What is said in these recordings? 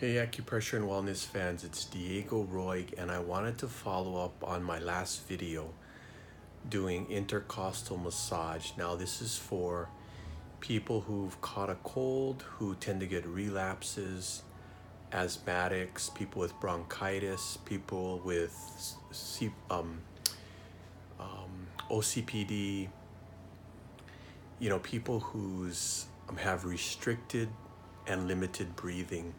Hey, acupressure and wellness fans, it's Diego Roig, and I wanted to follow up on my last video doing intercostal massage. Now, this is for people who've caught a cold, who tend to get relapses, asthmatics, people with bronchitis, people with C- um, um, OCPD, you know, people who's um, have restricted and limited breathing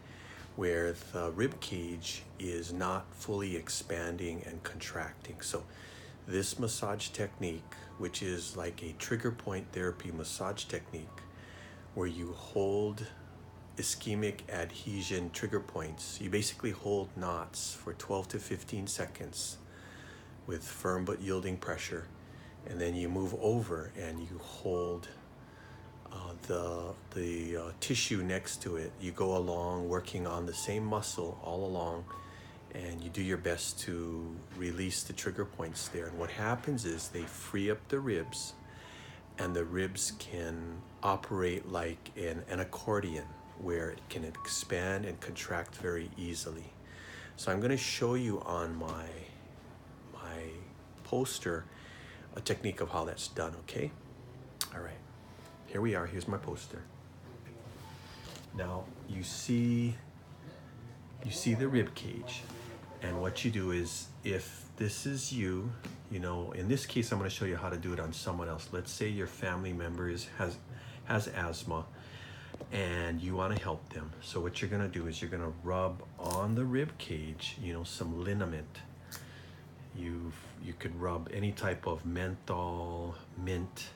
where the rib cage is not fully expanding and contracting. So, this massage technique, which is like a trigger point therapy massage technique, where you hold ischemic adhesion trigger points, you basically hold knots for 12 to 15 seconds with firm but yielding pressure, and then you move over and you hold the the uh, tissue next to it. You go along working on the same muscle all along, and you do your best to release the trigger points there. And what happens is they free up the ribs, and the ribs can operate like an, an accordion where it can expand and contract very easily. So I'm going to show you on my my poster a technique of how that's done. Okay. All right here we are. Here's my poster. Now you see you see the rib cage and what you do is if this is you you know in this case i'm going to show you how to do it on someone else let's say your family member is, has has asthma and you want to help them so what you're going to do is you're going to rub on the rib cage you know some liniment you you could rub any type of menthol mint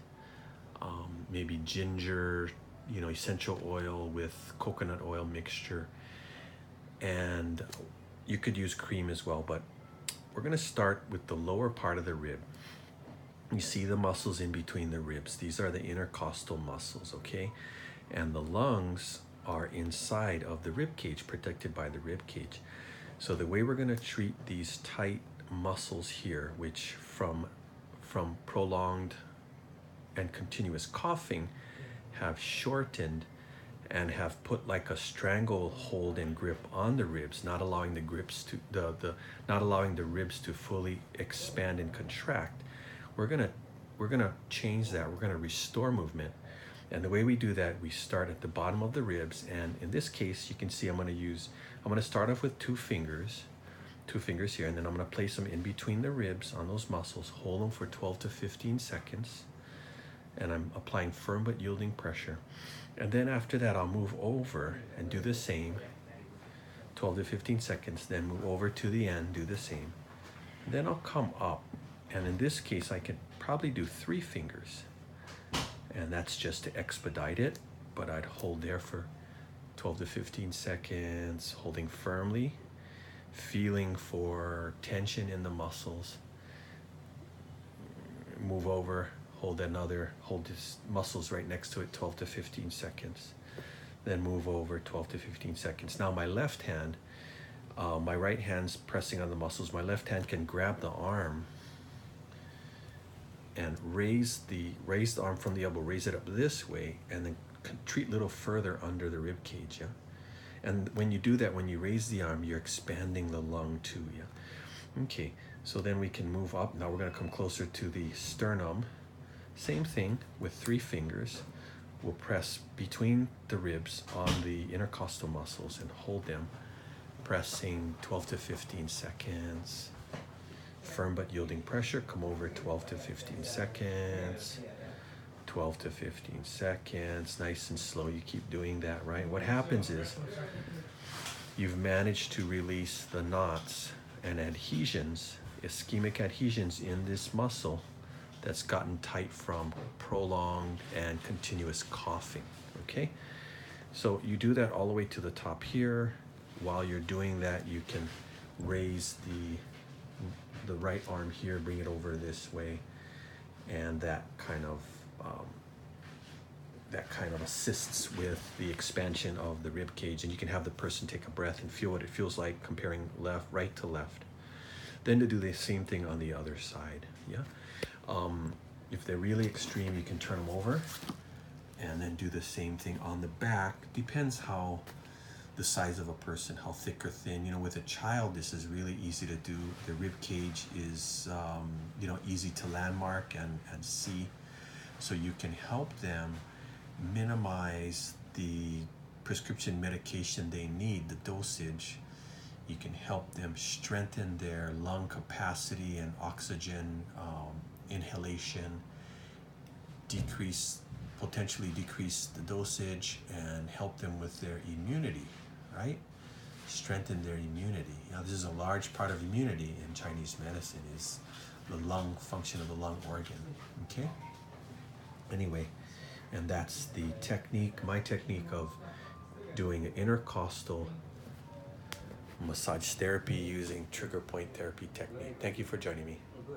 um, maybe ginger, you know, essential oil with coconut oil mixture. And you could use cream as well, but we're gonna start with the lower part of the rib. You see the muscles in between the ribs. These are the intercostal muscles, okay? And the lungs are inside of the rib cage, protected by the rib cage. So the way we're gonna treat these tight muscles here, which from from prolonged and continuous coughing have shortened and have put like a stranglehold and grip on the ribs, not allowing the grips to the, the not allowing the ribs to fully expand and contract. We're gonna we're gonna change that. We're gonna restore movement. And the way we do that, we start at the bottom of the ribs. And in this case, you can see I'm gonna use, I'm gonna start off with two fingers, two fingers here, and then I'm gonna place them in between the ribs on those muscles, hold them for 12 to 15 seconds and I'm applying firm but yielding pressure. And then after that, I'll move over and do the same 12 to 15 seconds, then move over to the end, do the same. Then I'll come up, and in this case, I can probably do three fingers, and that's just to expedite it, but I'd hold there for 12 to 15 seconds, holding firmly, feeling for tension in the muscles. Move over, hold another, hold his muscles right next to it 12 to 15 seconds. Then move over 12 to 15 seconds. Now my left hand, uh, my right hand's pressing on the muscles. My left hand can grab the arm and raise the raise the arm from the elbow, raise it up this way, and then treat a little further under the rib cage. Yeah, and when you do that, when you raise the arm, you're expanding the lung too. Yeah. Okay. So then we can move up. Now we're going to come closer to the sternum. Same thing with three fingers. We'll press between the ribs on the intercostal muscles and hold them, pressing 12 to 15 seconds. Firm but yielding pressure, come over 12 to 15 seconds. 12 to 15 seconds, nice and slow. You keep doing that, right? What happens is you've managed to release the knots and adhesions, ischemic adhesions in this muscle that's gotten tight from prolonged and continuous coughing. Okay, so you do that all the way to the top here. While you're doing that, you can raise the the right arm here, bring it over this way, and that kind of um, that kind of assists with the expansion of the rib cage, and you can have the person take a breath and feel what it feels like comparing left, right to left. Then to do the same thing on the other side. Yeah. Um, if they're really extreme, you can turn them over and then do the same thing on the back. Depends how the size of a person, how thick or thin. You know, with a child, this is really easy to do. The rib cage is, um, you know, easy to landmark and, and see. So you can help them minimize the prescription medication they need, the dosage. You can help them strengthen their lung capacity and oxygen um, inhalation, decrease, potentially decrease the dosage, and help them with their immunity right? Strengthen their immunity. Know, this is a large part of immunity in Chinese medicine is the lung function of the lung organ. Okay? Anyway, and that's the technique, my technique of doing an intercostal massage therapy using trigger point therapy technique. Thank you for joining me. Oh,